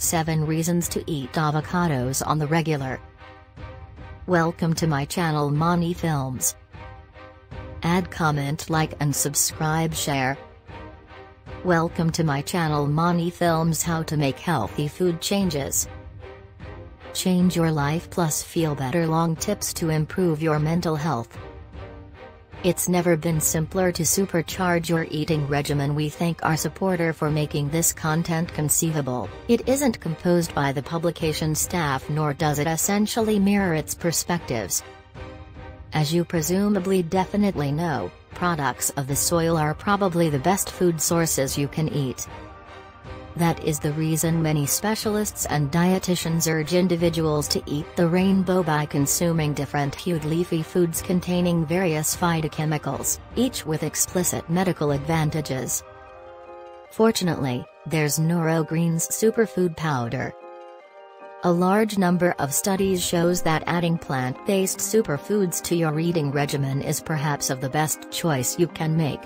7 Reasons to Eat Avocados on the Regular. Welcome to my channel Mani Films. Add comment like and subscribe share. Welcome to my channel Mani Films How to make healthy food changes. Change your life plus feel better long tips to improve your mental health. It's never been simpler to supercharge your eating regimen we thank our supporter for making this content conceivable. It isn't composed by the publication staff nor does it essentially mirror its perspectives. As you presumably definitely know, products of the soil are probably the best food sources you can eat. That is the reason many specialists and dietitians urge individuals to eat the rainbow by consuming different hued leafy foods containing various phytochemicals, each with explicit medical advantages. Fortunately, there's Neurogreens superfood powder. A large number of studies shows that adding plant-based superfoods to your eating regimen is perhaps of the best choice you can make.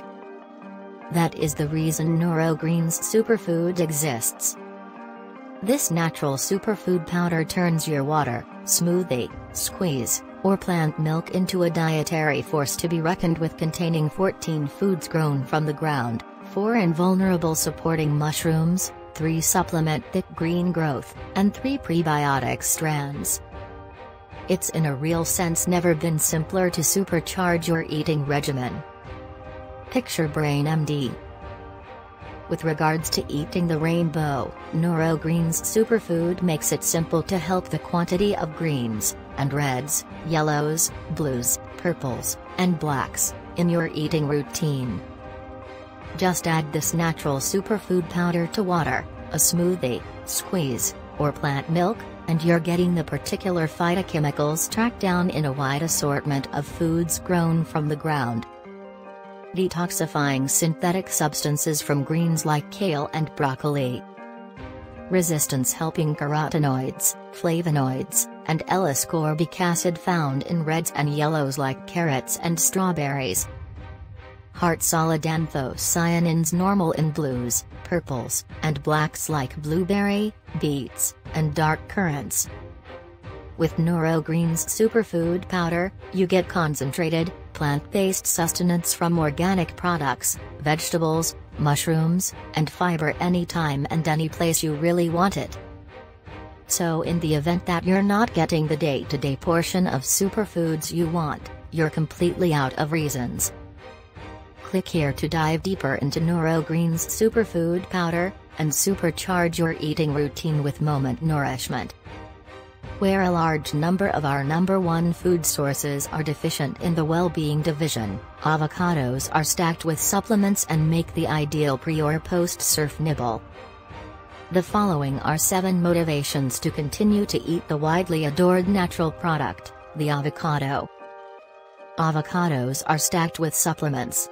That is the reason Neurogreens superfood exists. This natural superfood powder turns your water, smoothie, squeeze, or plant milk into a dietary force to be reckoned with containing 14 foods grown from the ground, 4 invulnerable supporting mushrooms, 3 supplement thick green growth, and 3 prebiotic strands. It's in a real sense never been simpler to supercharge your eating regimen. Picture Brain MD. With regards to eating the rainbow, Neurogreens superfood makes it simple to help the quantity of greens, and reds, yellows, blues, purples, and blacks, in your eating routine. Just add this natural superfood powder to water, a smoothie, squeeze, or plant milk, and you're getting the particular phytochemicals tracked down in a wide assortment of foods grown from the ground detoxifying synthetic substances from greens like kale and broccoli. Resistance helping carotenoids, flavonoids, and L-ascorbic acid found in reds and yellows like carrots and strawberries. Heart solid anthocyanins normal in blues, purples, and blacks like blueberry, beets, and dark currants. With Neurogreens superfood powder, you get concentrated, plant-based sustenance from organic products, vegetables, mushrooms, and fiber anytime and any place you really want it. So in the event that you're not getting the day-to-day -day portion of superfoods you want, you're completely out of reasons. Click here to dive deeper into Neurogreens superfood powder, and supercharge your eating routine with moment nourishment where a large number of our number one food sources are deficient in the well-being division, avocados are stacked with supplements and make the ideal pre or post-surf nibble. The following are 7 motivations to continue to eat the widely adored natural product, the avocado. Avocados are stacked with supplements.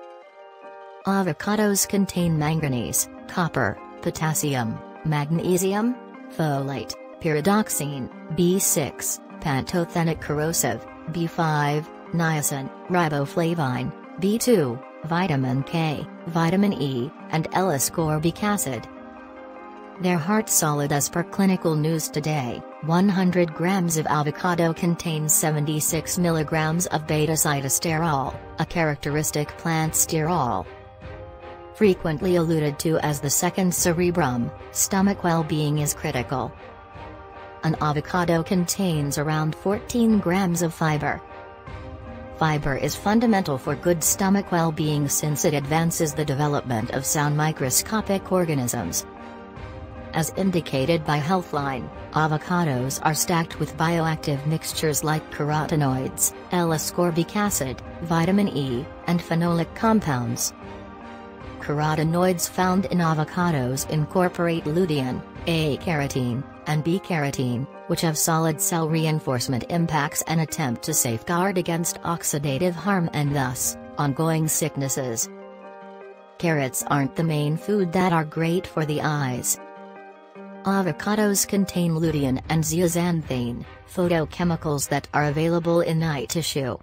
Avocados contain manganese, copper, potassium, magnesium, folate, pyridoxine, B6, pantothenic corrosive, B5, niacin, riboflavin, B2, vitamin K, vitamin E, and L-ascorbic acid. They're heart solid as per clinical news today, 100 grams of avocado contains 76 milligrams of beta-sitosterol, a characteristic plant sterol. Frequently alluded to as the second cerebrum, stomach well-being is critical. An avocado contains around 14 grams of fiber. Fiber is fundamental for good stomach well-being since it advances the development of sound microscopic organisms. As indicated by Healthline, avocados are stacked with bioactive mixtures like carotenoids, L-ascorbic acid, vitamin E, and phenolic compounds. Carotenoids found in avocados incorporate lutein, A-carotene, and B-carotene, which have solid cell reinforcement impacts and attempt to safeguard against oxidative harm and thus, ongoing sicknesses. Carrots aren't the main food that are great for the eyes. Avocados contain lutein and zeaxanthin, photochemicals that are available in eye tissue,